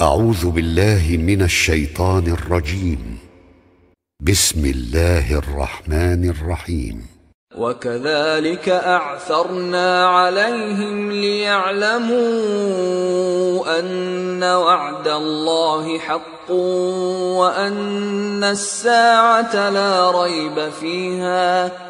أعوذ بالله من الشيطان الرجيم. بسم الله الرحمن الرحيم. وكذلك أعثرنا عليهم ليعلموا أن وعد الله حق وأن الساعة لا ريب فيها.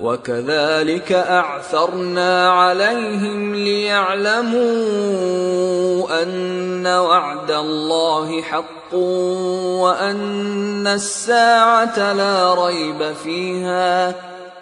وكذلك أعثرنا عليهم ليعلموا أن وعد الله حق وأن الساعة لا ريب فيها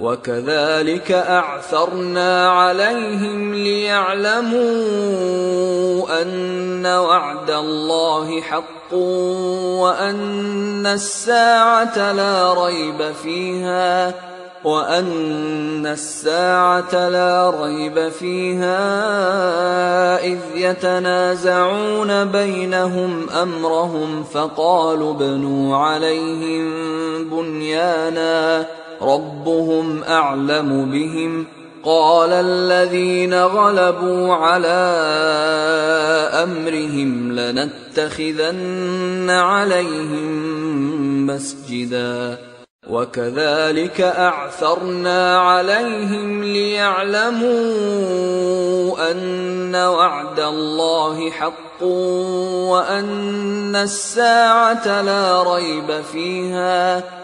وكذلك أعثرنا عليهم ليعلموا أن وعد الله حق وأن الساعة لا ريب فيها وأن الساعة لا ريب فيها إذ يتنازعون بينهم أمرهم فقالوا ابنوا عليهم بنيانا ربهم أعلم بهم قال الذين غلبوا على أمرهم لنتخذن عليهم مسجدا وكذلك أعثرنا عليهم ليعلموا أن وعد الله حق وأن الساعة لا ريب فيها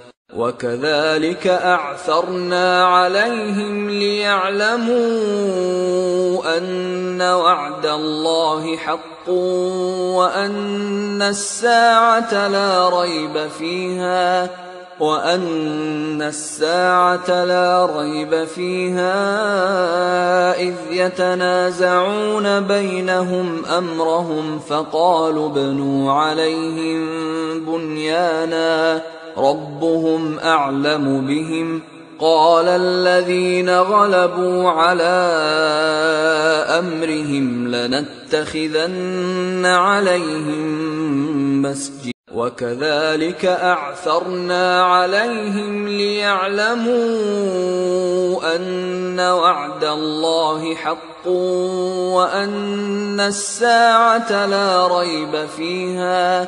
وكذلك أعثرنا عليهم ليعلموا أن وعد الله حق وأن الساعة لا ريب فيها وأن الساعة لا ريب فيها إذ يتنازعون بينهم أمرهم فقالوا ابنوا عليهم بنيانا ربهم أعلم بهم قال الذين غلبوا على أمرهم لنتخذن عليهم مسجدا وكذلك أعثرنا عليهم ليعلموا أن وعد الله حق وأن الساعة لا ريب فيها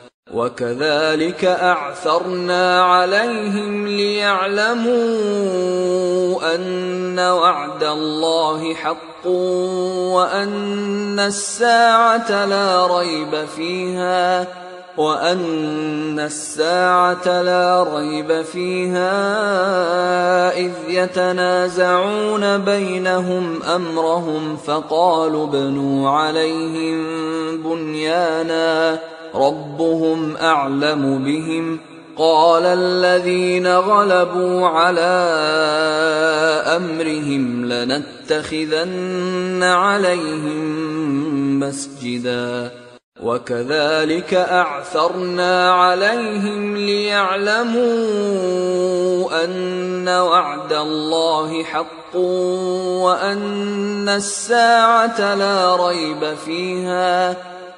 وكذلك أعثرنا عليهم ليعلموا أن وعد الله حق وأن الساعة لا ريب فيها وأن الساعة لا ريب فيها إذ يتنازعون بينهم أمرهم فقالوا ابنوا عليهم بنيانا ربهم أعلم بهم قال الذين غلبوا على أمرهم لنتخذن عليهم مسجدا وكذلك أعثرنا عليهم ليعلموا أن وعد الله حق وأن الساعة لا ريب فيها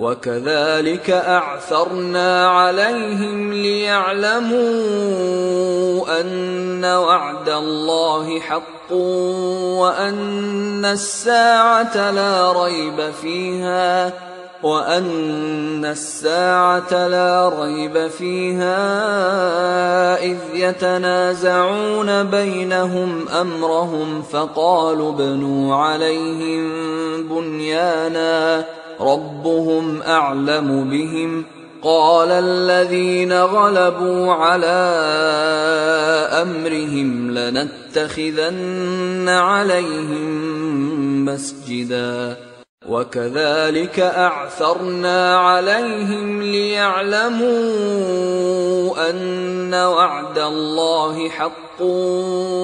وكذلك أعثرنا عليهم ليعلموا أن وعد الله حق وأن الساعة لا ريب فيها وأن الساعة لا ريب فيها إذ يتنازعون بينهم أمرهم فقالوا ابنوا عليهم بنيانا ربهم أعلم بهم قال الذين غلبوا على أمرهم لنتخذن عليهم مسجدا وكذلك أعثرنا عليهم ليعلموا أن وعد الله حق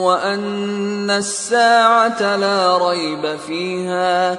وأن الساعة لا ريب فيها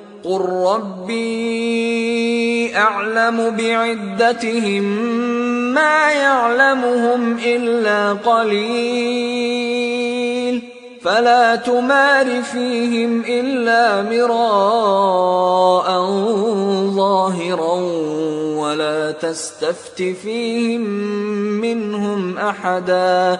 قل ربي أعلم بعدتهم ما يعلمهم إلا قليل فلا تمار فيهم إلا مراء ظاهرا ولا تستفت فيهم منهم أحدا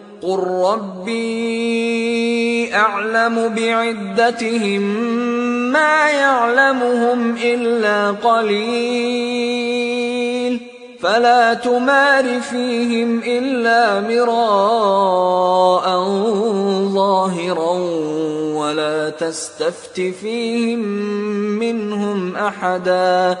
قل ربي أعلم بعدتهم ما يعلمهم إلا قليل فلا تمار فيهم إلا مراء ظاهرا ولا تستفت فيهم منهم أحدا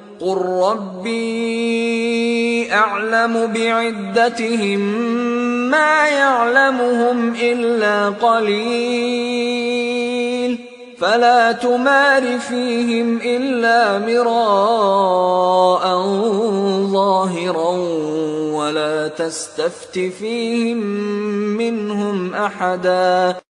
قل ربي أعلم بعدتهم ما يعلمهم إلا قليل فلا تمار فيهم إلا مراء ظاهرا ولا تستفت فيهم منهم أحدا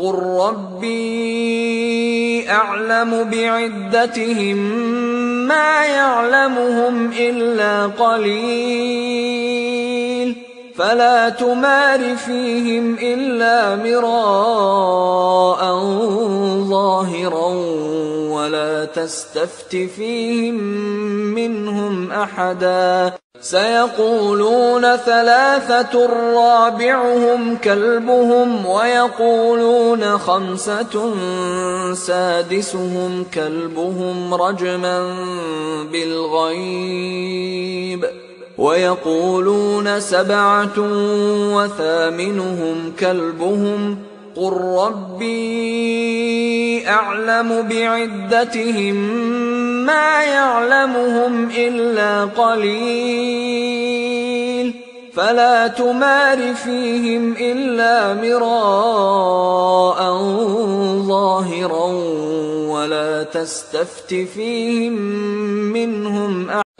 قل ربي أعلم بعدتهم ما يعلمهم إلا قليل. فلا تمار فيهم إلا مراء ظاهرا ولا تستفت فيهم منهم أحدا. سيقولون ثلاثة رابعهم كلبهم ويقولون خمسة سادسهم كلبهم رجما بالغيب. ويقولون سبعة وثامنهم كلبهم قل ربي أعلم بعدتهم ما يعلمهم إلا قليل فلا تمار فيهم إلا مراء ظاهرا ولا تستفت فيهم منهم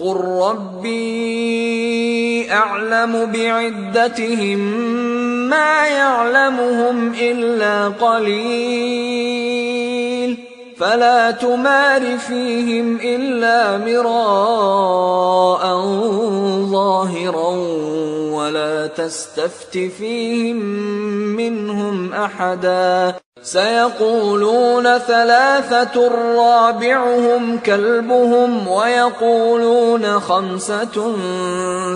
قل ربي أعلم بعدتهم ما يعلمهم إلا قليل فلا تمار فيهم إلا مراء ظاهرا ولا تستفت فيهم منهم أحدا. سيقولون ثلاثة رابعهم كلبهم ويقولون خمسة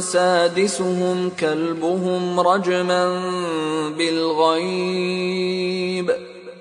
سادسهم كلبهم رجما بالغيب.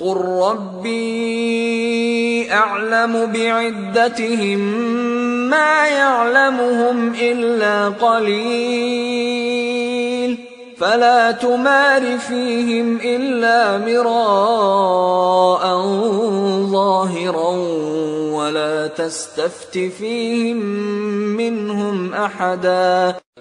قل ربي أعلم بعدتهم ما يعلمهم إلا قليل فلا تمار فيهم إلا مراء ظاهرا ولا تستفت فيهم منهم أحدا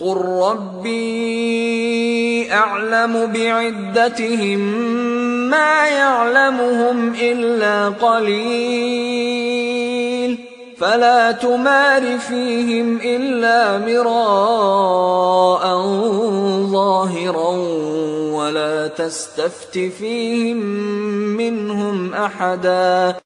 قل ربي أعلم بعدتهم ما يعلمهم إلا قليل فلا تمار فيهم إلا مراء ظاهرا ولا تستفت فيهم منهم أحدا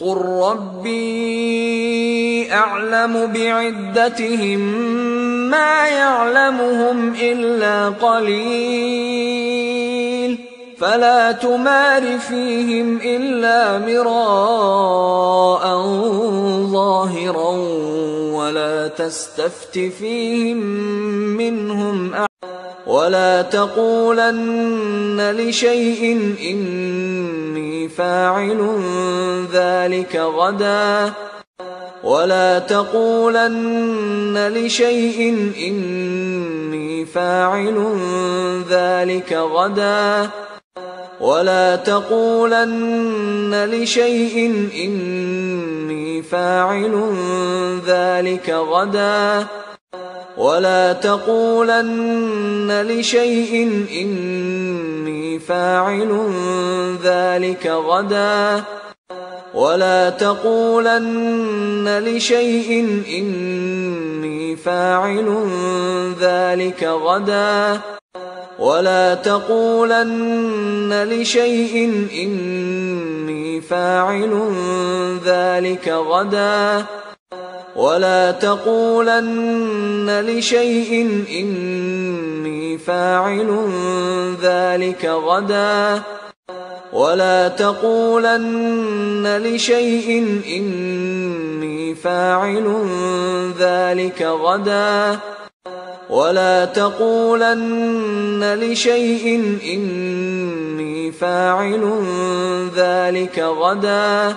قل ربي أعلم بعدتهم ما يعلمهم إلا قليل فلا تمار فيهم إلا مراء ظاهرا ولا تستفت فيهم منهم ولا تقولن لشيء إني فاعل ذلك غدا ولا تقولن لشيء إني فاعل ذلك غدا ولا تقولن لشيء إني فاعل ذلك غدا ولا تقولن لشيء إني فاعل ذلك غدا ولا تقولن لشيء إني فاعل ذلك غدا ولا تقولن لشيء إني فاعل ذلك غدا ولا تقولن لشيء إني فاعل ذلك غدا ولا تقولن لشيء إني فاعل ذلك غدا ولا تقولن لشيء إني فاعل ذلك غدا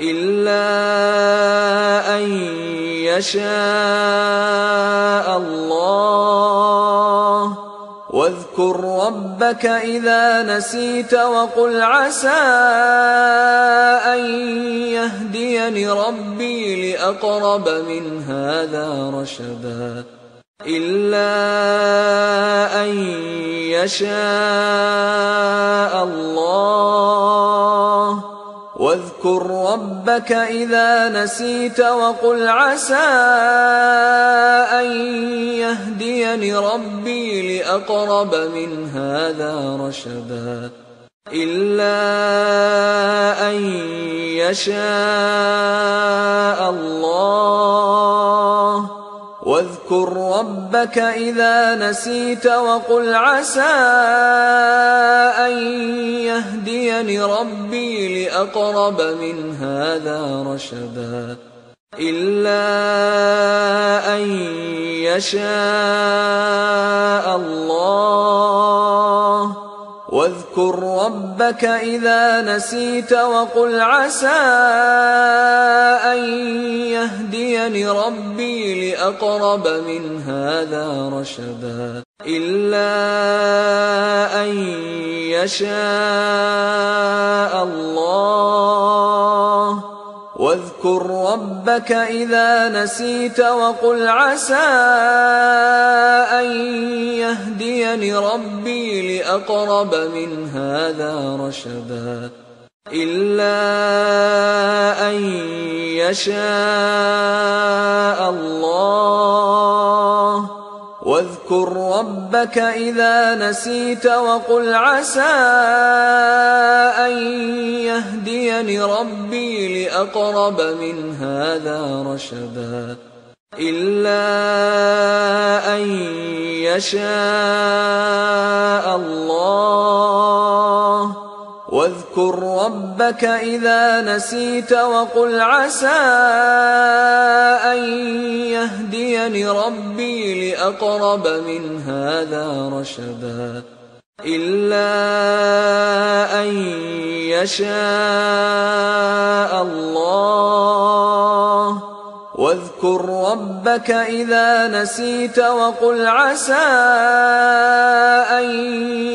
إلا أن يشاء الله. واذكر ربك إذا نسيت وقل عسى أن يهديني ربي لأقرب من هذا رشدا. إلا أن يشاء الله. واذكر ربك إذا نسيت وقل عسى أن يهديني ربي لأقرب من هذا رشدا إلا أن يشاء الله. واذكر ربك إذا نسيت وقل عسى أن يهديني ربي لأقرب من هذا رشدا إلا أن يشاء الله. واذكر ربك إذا نسيت وقل عسى أن يهديني ربي لأقرب من هذا رشدا إلا أن يشاء الله. واذكر ربك إذا نسيت وقل عسى أن يهديني ربي لأقرب من هذا رشدا إلا أن يشاء الله. واذكر ربك إذا نسيت وقل عسى أن يهديني ربي لأقرب من هذا رشدا إلا أن يشاء الله. واذكر ربك إذا نسيت وقل عسى أن يهديني ربي لأقرب من هذا رشدا إلا أن يشاء الله. واذكر ربك إذا نسيت وقل عسى أن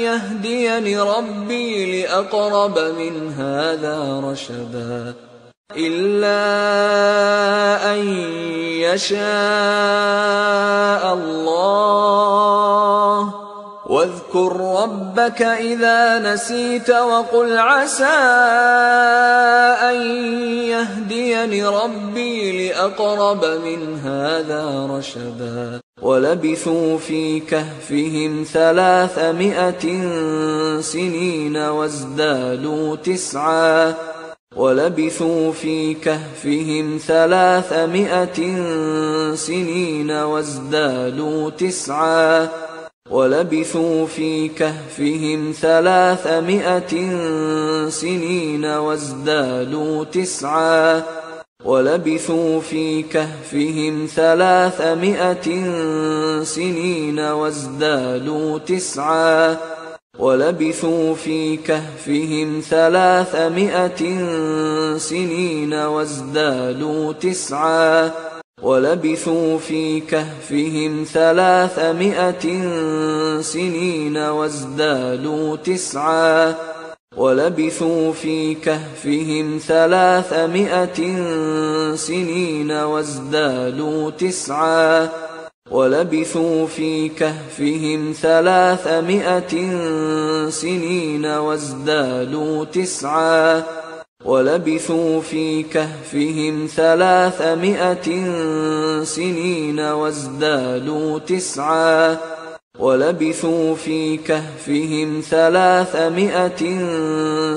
يهديني ربي لأقرب من هذا رشدا إلا أن يشاء الله. واذكر ربك إذا نسيت وقل عسى أن يهديني ربي لأقرب من هذا رشدا ولبثوا في كهفهم ثلاثمائة سنين وازدادوا تسعا ولبثوا في كهفهم ثلاثمائة سنين وازدادوا تسعا ولبثوا في كهفهم ثلاثمائة سنين وازدادوا تسعا. ولبثوا في كهفهم ثلاثمائة سنين وازدادوا تسعا. ولبثوا في كهفهم ثلاثمائة سنين وازدادوا تسعا. ولبثوا في كهفهم ثلاثمائة سنين وازدادوا تسعا. ولبثوا في كهفهم ثلاثمائة سنين وازدادوا تسعا. ولبثوا في كهفهم ثلاثمائة سنين وازدادوا تسعا. ولبثوا في كهفهم ثلاثمائة سنين وازدادوا تسعا. ولبثوا في كهفهم ثلاثمائة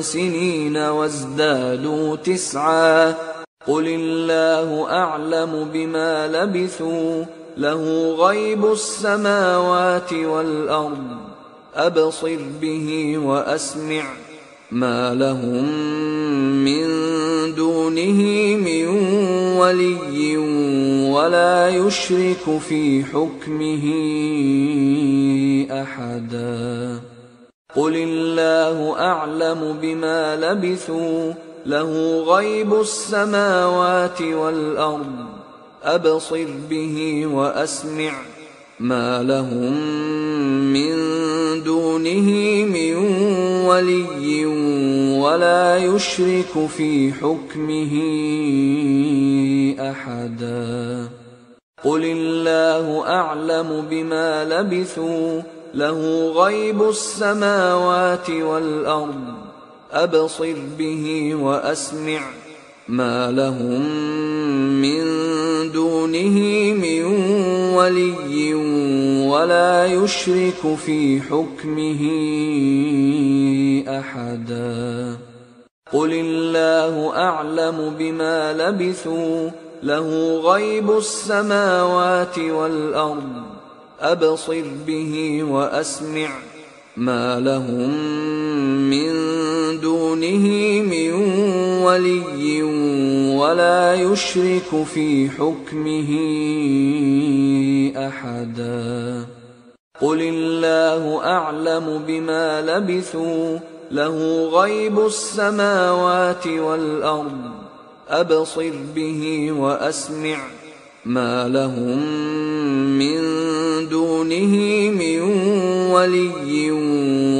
سنين وازدادوا تسعا. قل الله أعلم بما لبثوا له غيب السماوات والأرض. أبصر به وأسمع. ما لهم من دونه من ولي ولا يشرك في حكمه أحدا. قل الله اعلم بما لبثوا له غيب السماوات والارض. ابصر به واسمع. ما لهم من دونه من ولي ولا يشرك في حكمه أحدا. قل الله اعلم بما لبثوا له غيب السماوات والارض. ابصر به واسمع. ما لهم من دونه من ولي ولا يشرك في حكمه أحدا. قل الله اعلم بما لبثوا له غيب السماوات والارض. ابصر به واسمع. ما لهم من دونه من ولي ولا يشرك في حكمه أحدا. قل الله اعلم بما لبثوا له غيب السماوات والارض. ابصر به واسمع. ما لهم من دونه من ولي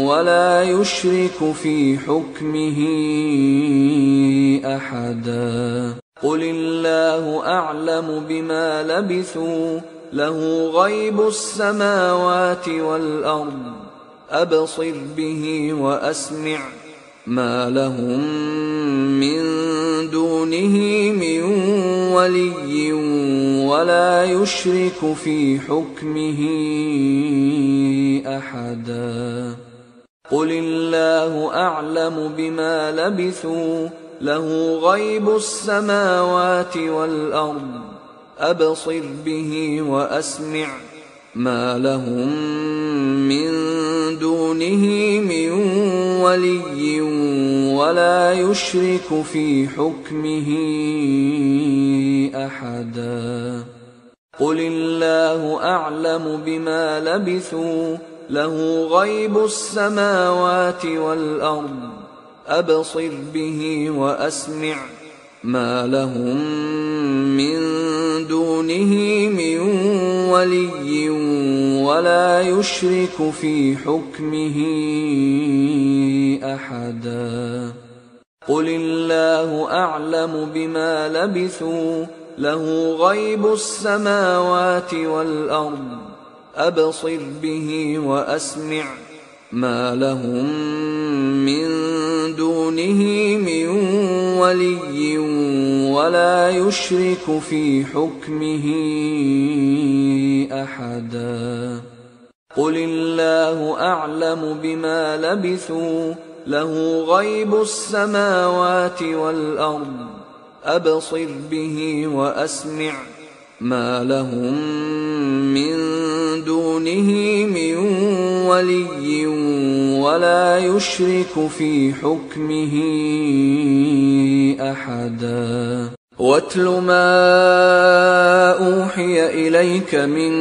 ولا يشرك في حكمه أحدا. قل الله اعلم بما لبثوا له غيب السماوات والارض. ابصر به واسمع. ما لهم من دونه من ولي ولا يشرك في حكمه أحدا. قل الله اعلم بما لبثوا له غيب السماوات والارض. ابصر به واسمع. ما لهم من دونه من ولي ولا يشرك في حكمه أحدا. قل الله اعلم بما لبثوا له غيب السماوات والارض. ابصر به واسمع ما لهم من دونه من ولي ولا يشرك في حكمه أحدا. قل الله اعلم بما لبثوا له غيب السماوات والارض ابصر به واسمع. ما لهم من دونه من ولي ولا يشرك في حكمه أحدا. قل الله اعلم بما لبثوا له غيب السماوات والارض ابصر به واسمع. ما لهم من دونه من ولي ولا يشرك في حكمه أحدا. واتل ما أوحي إليك من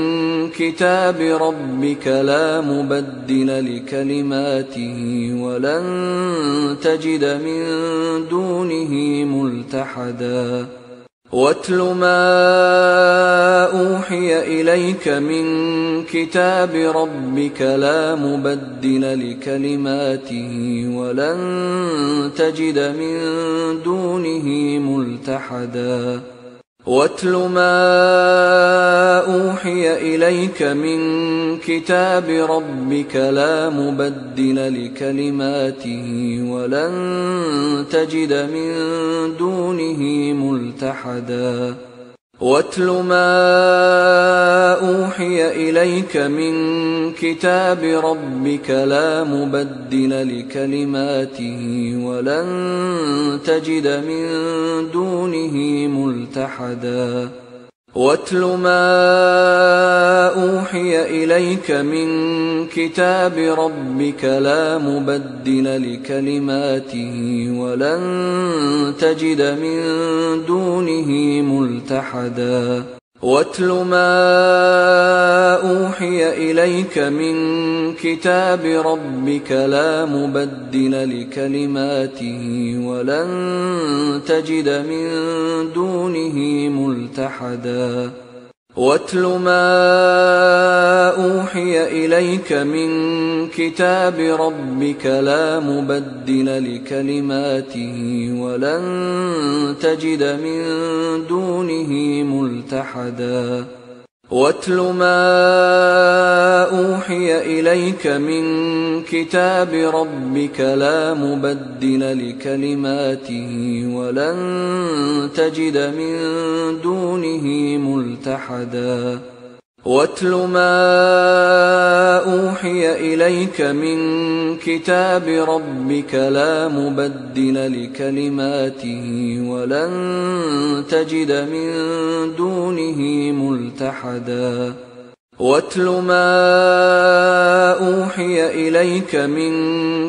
كتاب ربك لا مبدل لكلماته ولن تجد من دونه ملتحدا. واتل ما أوحي إليك من كتاب ربك لا مبدل لكلماته ولن تجد من دونه ملتحدا. واتل ما أوحي إليك من كتاب ربك لا مبدل لكلماته ولن تجد من دونه ملتحدا. واتل ما أوحي إليك من كتاب ربك لا مبدل لكلماته ولن تجد من دونه ملتحدا. واتل ما أوحي إليك من كتاب ربك لا مبدل لكلماته ولن تجد من دونه ملتحدا. واتل ما أوحي إليك من كتاب ربك لا مبدل لكلماته ولن تجد من دونه ملتحدا. واتل ما أوحي إليك من كتاب ربك لا مبدل لكلماته ولن تجد من دونه ملتحدا. واتل ما أوحي إليك من كتاب ربك لا مبدل لكلماته ولن تجد من دونه ملتحدا. واتل ما أوحي إليك من كتاب ربك لا مبدل لكلماته ولن تجد من دونه ملتحدا. واتل ما أوحي إليك من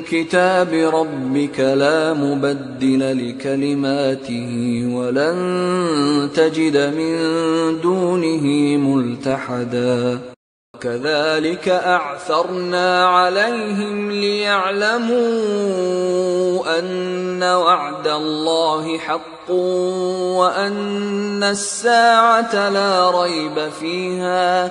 كتاب ربك لا مبدل لكلماته ولن تجد من دونه ملتحدا. كذلك أعثرنا عليهم ليعلموا أن وعد الله حق وأن الساعة لا ريب فيها.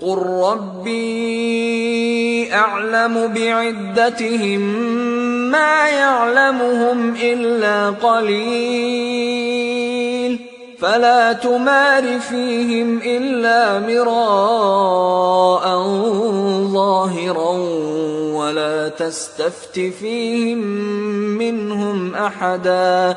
قل ربي أعلم بعدتهم ما يعلمهم إلا قليل فلا تمار فيهم إلا مراء ظاهرا ولا تستفت فيهم منهم أحدا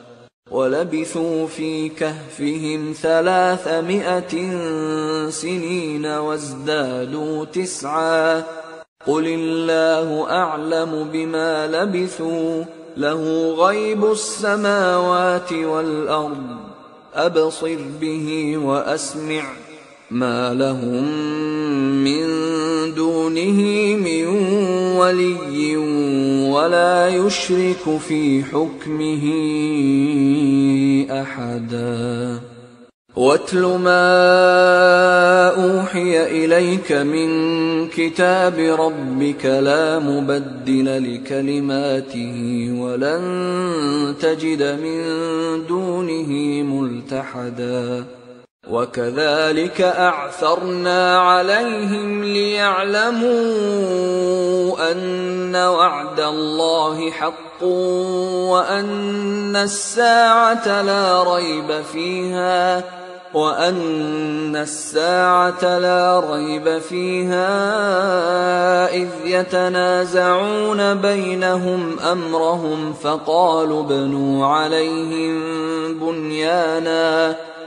ولبثوا في كهفهم ثلاثمائة سنين وازدادوا تسعاً. قل الله أعلم بما لبثوا له غيب السماوات والأرض. أبصر به وأسمع. ما لهم من دونه من ولي ولا يشرك في حكمه أحدا. واتل ما أوحي إليك من كتاب ربك لا مبدل لكلماته ولن تجد من دونه ملتحدا. وكذلك أعثرنا عليهم ليعلموا أن وعد الله حق وأن الساعة لا ريب فيها وأن الساعة لا ريب فيها إذ يتنازعون بينهم أمرهم فقالوا بنوا عليهم بنيانا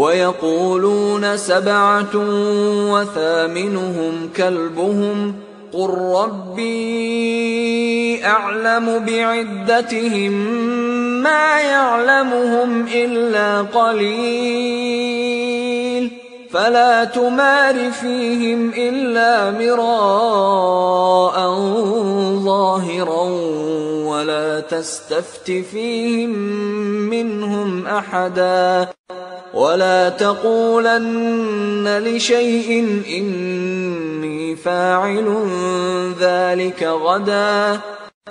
ويقولون سبعة وثامنهم كلبهم قل ربي أعلم بعدتهم ما يعلمهم إلا قليل فلا تمار فيهم إلا مراء ظاهرا ولا تستفت فيهم منهم أحدا ولا تقولن لشيء إني فاعل ذلك غدا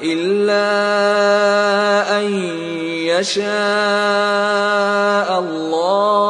إلا أن يشاء الله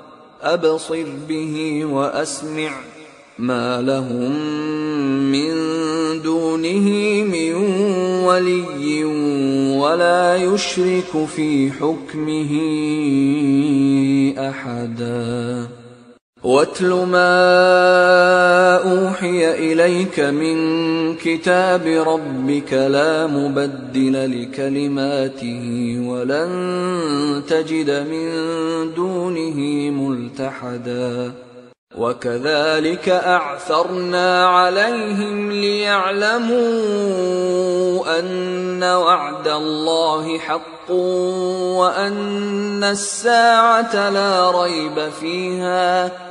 أبصر به وأسمع ما لهم من دونه من ولي ولا يشرك في حكمه أحدا. واتل ما أوحي إليك من كتاب ربك لا مبدل لكلماته ولن تجد من دونه ملتحدا. وكذلك أعثرنا عليهم ليعلموا أن وعد الله حق وأن الساعة لا ريب فيها.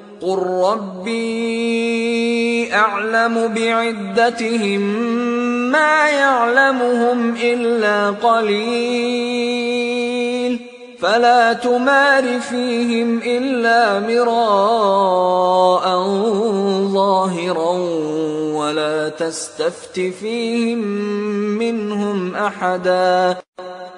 قل ربي أعلم بعدتهم ما يعلمهم إلا قليل فلا تمار فيهم إلا مراء ظاهرا ولا تستفت فيهم منهم أحدا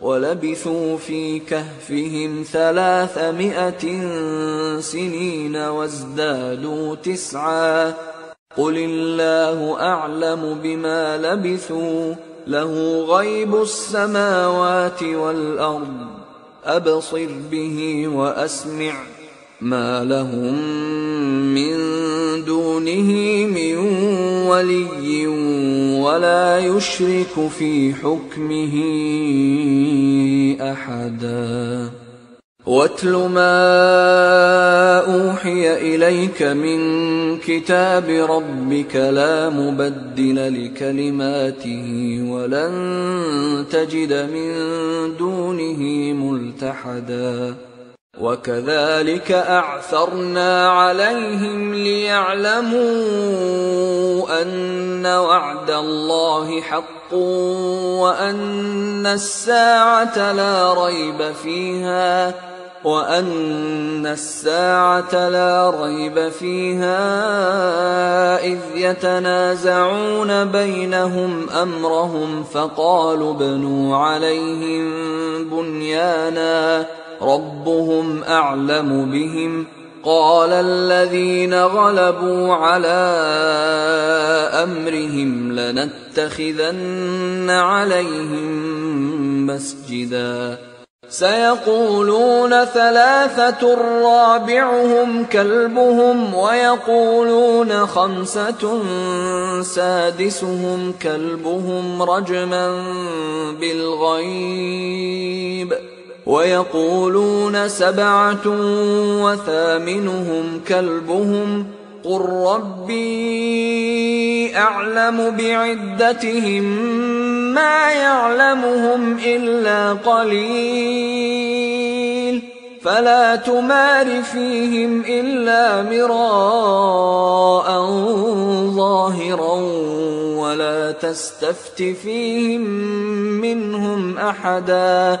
ولبثوا في كهفهم ثلاثمائة سنين وازدادوا تسعا. قل الله أعلم بما لبثوا له غيب السماوات والأرض. أبصر به وأسمع. ما لهم من دونه من ولي ولا يشرك في حكمه أحدا. واتل ما أوحي إليك من كتاب ربك لا مبدل لكلماته ولن تجد من دونه ملتحدا. وكذلك أعثرنا عليهم ليعلموا أن وعد الله حق وأن الساعة لا ريب فيها وأن الساعة لا ريب فيها إذ يتنازعون بينهم أمرهم فقالوا ابنوا عليهم بنيانا ربهم أعلم بهم قال الذين غلبوا على أمرهم لنتخذن عليهم مسجدا. سيقولون ثلاثة رابعهم كلبهم ويقولون خمسة سادسهم كلبهم رجما بالغيب. ويقولون سبعة وثامنهم كلبهم قل ربي أعلم بعدتهم ما يعلمهم إلا قليل فلا تمار فيهم إلا مراء ظاهرا ولا تستفت فيهم منهم أحدا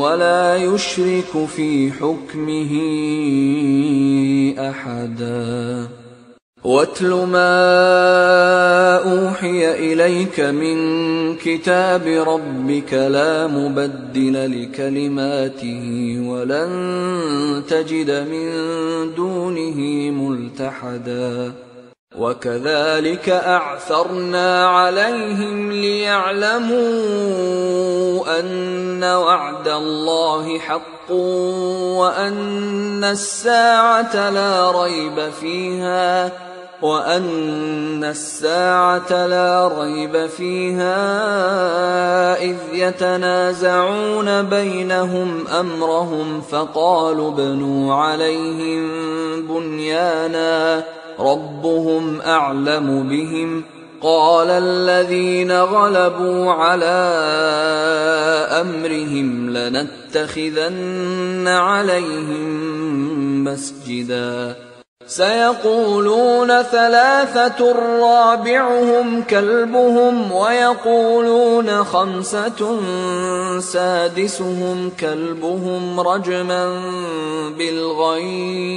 ولا يشرك في حكمه أحدا. واتل ما أوحي إليك من كتاب ربك لا مبدل لكلماته ولن تجد من دونه ملتحدا. وكذلك أعثرنا عليهم ليعلموا أن وعد الله حق وأن الساعة لا ريب فيها وأن الساعة لا ريب فيها إذ يتنازعون بينهم أمرهم فقالوا ابنوا عليهم بنيانا ربهم أعلم بهم قال الذين غلبوا على أمرهم لنتخذن عليهم مسجدا. سيقولون ثلاثة رابعهم كلبهم ويقولون خمسة سادسهم كلبهم رجما بالغيب.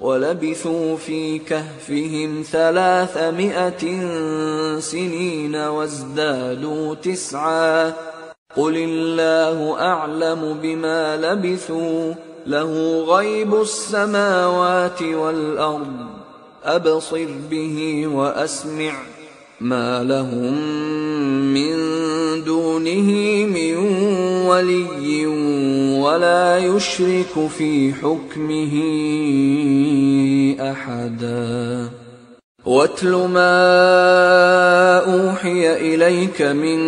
ولبثوا في كهفهم ثلاثمائة سنين وازدادوا تسعا. قل الله أعلم بما لبثوا له غيب السماوات والأرض. أبصر به وأسمع. ما لهم من دونه من ولي ولا يشرك في حكمه أحدا. واتل ما أوحي إليك من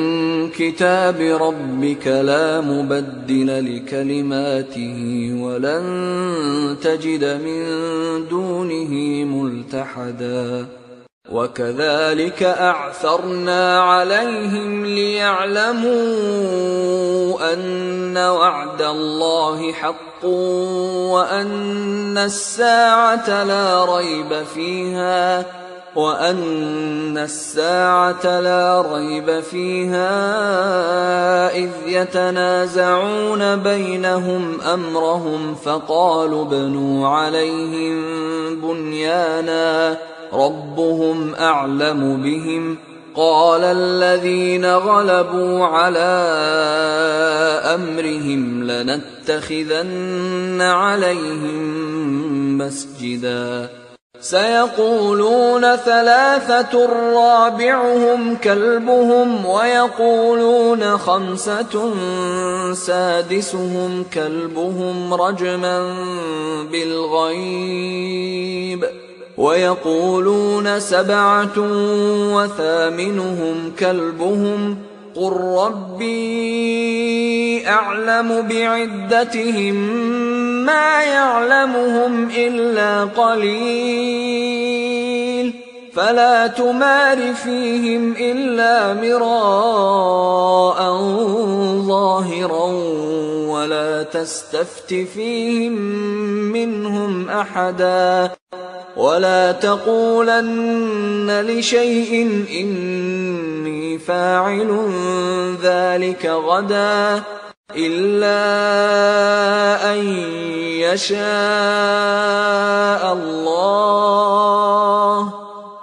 كتاب ربك لا مبدل لكلماته ولن تجد من دونه ملتحدا. وكذلك أعثرنا عليهم ليعلموا أن وعد الله حق وأن الساعة لا ريب فيها وأن الساعة لا ريب فيها إذ يتنازعون بينهم أمرهم فقالوا بنوا عليهم بنيانا ربهم اعلم بهم قال الذين غلبوا على امرهم لنتخذن عليهم مسجدا سيقولون ثلاثة رابعهم كلبهم ويقولون خمسة سادسهم كلبهم رجما بالغيب ويقولون سبعة وثامنهم كلبهم قل ربي أعلم بعدتهم ما يعلمهم إلا قليل فلا تمار فيهم إلا مراء ظاهرا ولا تستفت فيهم منهم أحدا ولا تقولن لشيء إني فاعل ذلك غدا إلا أن يشاء الله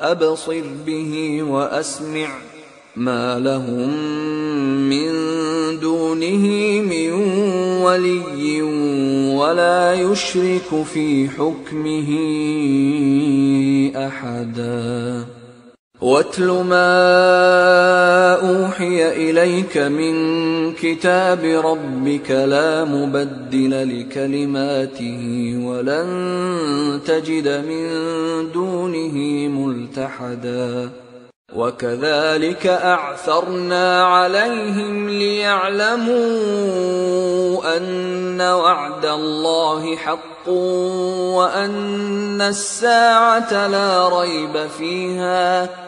أبصر به وأسمع ما لهم من دونه من ولي ولا يشرك في حكمه أحدا. واتل ما أوحي إليك من كتاب ربك لا مبدل لكلماته ولن تجد من دونه ملتحدا. وكذلك أعثرنا عليهم ليعلموا أن وعد الله حق وأن الساعة لا ريب فيها.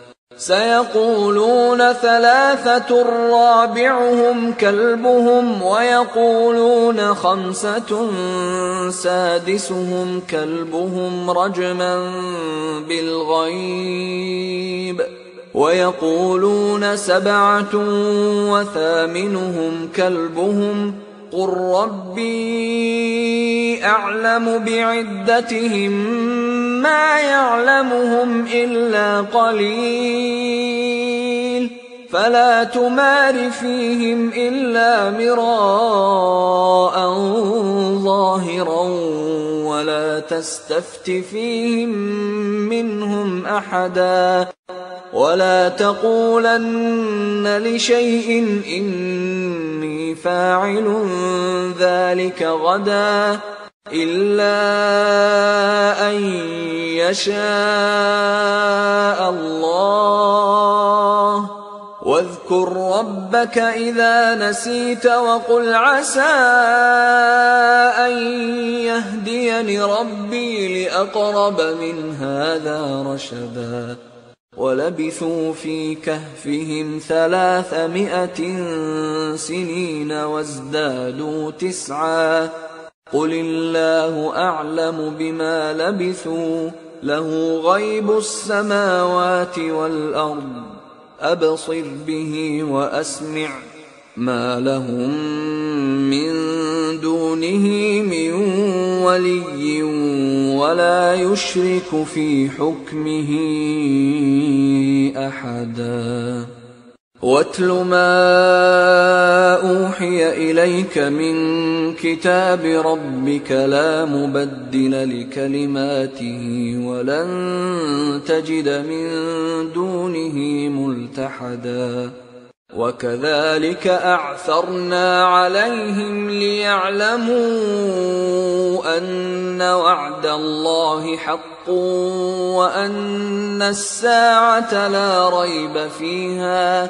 سيقولون ثلاثة رابعهم كلبهم ويقولون خمسة سادسهم كلبهم رجما بالغيب ويقولون سبعة وثامنهم كلبهم قل ربي أعلم بعدتهم ما يعلمهم إلا قليل. فلا تمار فيهم إلا مراء ظاهرا ولا تستفت فيهم منهم أحدا. ولا تقولن لشيء إني فاعل ذلك غدا. إلا أن يشاء الله. واذكر ربك إذا نسيت وقل عسى أن يهديني ربي لأقرب من هذا رشدا. ولبثوا في كهفهم ثلاثمائة سنين وازدادوا تسعا. قل الله أعلم بما لبثوا له غيب السماوات والأرض أبصر به وأسمع ما لهم من دونه من ولي ولا يشرك في حكمه احدا واتل ما أوحي إليك من كتاب ربك لا مبدل لكلماته ولن تجد من دونه ملتحدا. وكذلك أعثرنا عليهم ليعلموا أن وعد الله حق وأن الساعة لا ريب فيها.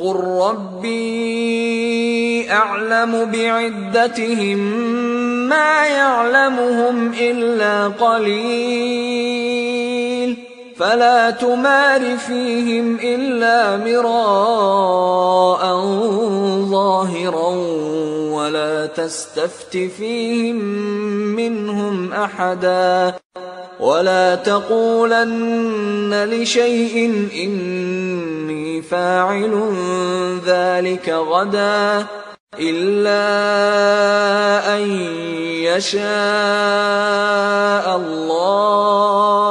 قل ربي اعلم بعدتهم ما يعلمهم الا قليل فلا تمار فيهم إلا مراء ظاهرا ولا تستفت فيهم منهم أحدا ولا تقولن لشيء إني فاعل ذلك غدا إلا أن يشاء الله.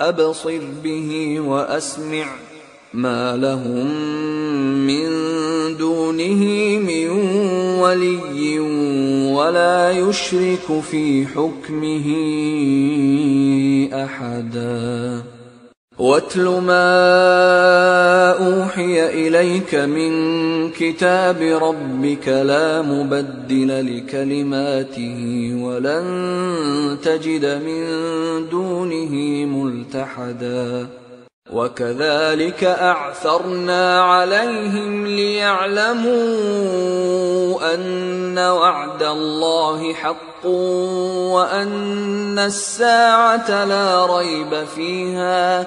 أبصر به وأسمع ما لهم من دونه من ولي ولا يشرك في حكمه أحدا. واتل ما أوحي إليك من كتاب ربك لا مبدل لكلماته ولن تجد من دونه ملتحدا. وكذلك أعثرنا عليهم ليعلموا أن وعد الله حق وأن الساعة لا ريب فيها.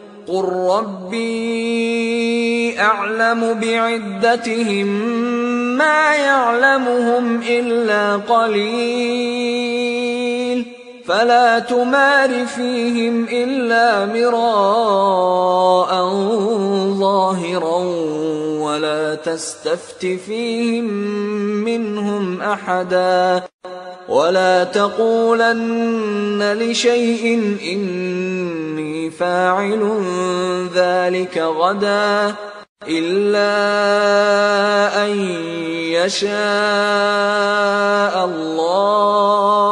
قل ربي اعلم بعدتهم ما يعلمهم الا قليل فلا تمار فيهم إلا مراء ظاهرا ولا تستفت فيهم منهم أحدا ولا تقولن لشيء إني فاعل ذلك غدا إلا أن يشاء الله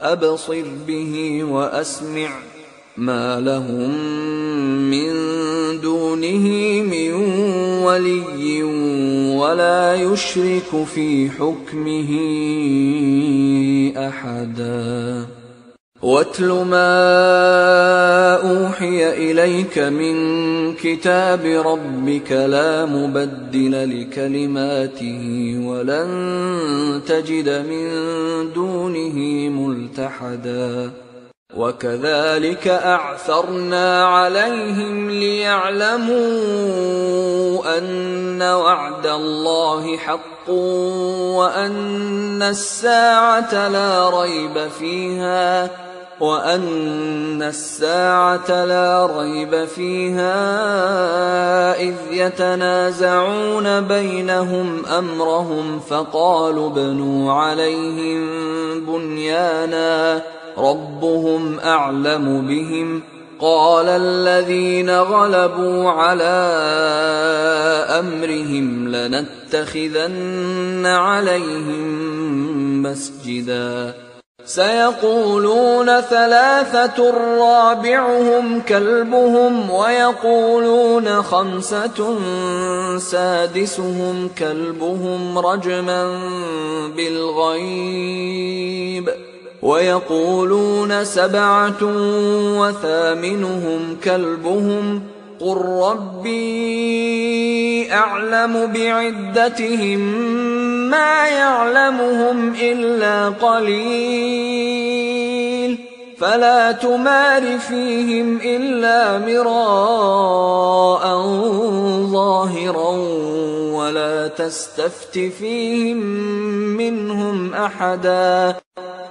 أبصر به وأسمع ما لهم من دونه من ولي ولا يشرك في حكمه أحدا. واتل ما أوحي إليك من كتاب ربك لا مبدل لكلماته ولن تجد من دونه ملتحدا. وكذلك أعثرنا عليهم ليعلموا أن وعد الله حق. وأن الساعة لا ريب فيها وأن الساعة لا ريب فيها إذ يتنازعون بينهم أمرهم فقالوا ابنوا عليهم بنيانا ربهم أعلم بهم قال الذين غلبوا على أمرهم لنتخذن عليهم مسجدا. سيقولون ثلاثة رابعهم كلبهم ويقولون خمسة سادسهم كلبهم رجما بالغيب. ويقولون سبعة وثامنهم كلبهم قل ربي أعلم بعدتهم ما يعلمهم إلا قليل فلا تمار فيهم إلا مراء ظاهرا ولا تستفت فيهم منهم أحدا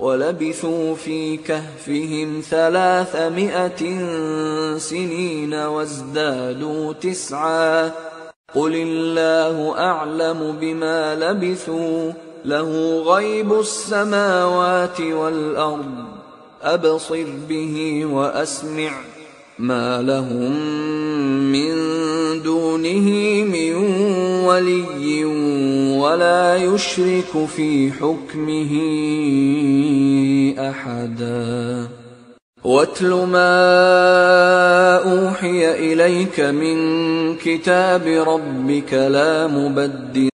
ولبثوا في كهفهم ثلاثمائة سنين وازدادوا تسعا. قل الله أعلم بما لبثوا له غيب السماوات والأرض. أبصر به وأسمع. ما لهم من دونه من ولي ولا يشرك في حكمه أحدا. واتل ما أوحي إليك من كتاب ربك لا مبدل